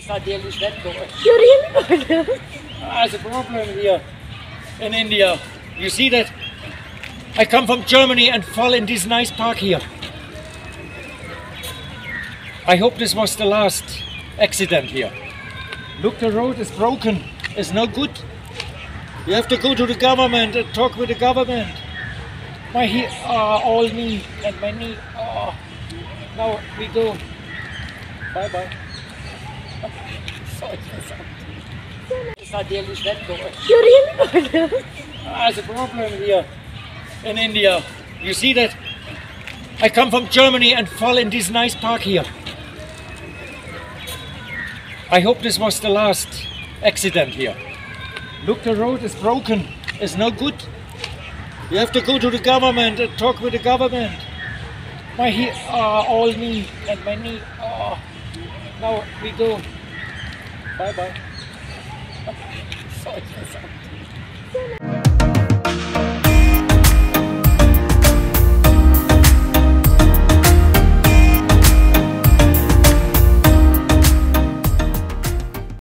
Seid ihr nicht nett bei euch? Yürüyün böyle. There's a problem here in India. You see that? I come from Germany and fall in this nice park here. I hope this was the last accident here. Look, the road is broken. It's no good. You have to go to the government and talk with the government. My heel, uh, all knee and my knee. Oh. Now we go. Bye bye. Nicht nett bei euch? Yürüyün böyle. There's a problem here in India. You see that? I come from Germany and fall in this nice park here. I hope this was the last accident here. Look, the road is broken. It's no good. You have to go to the government and talk with the government. My heel, uh, all knee and my knee. Oh. Now we go. Bye bye.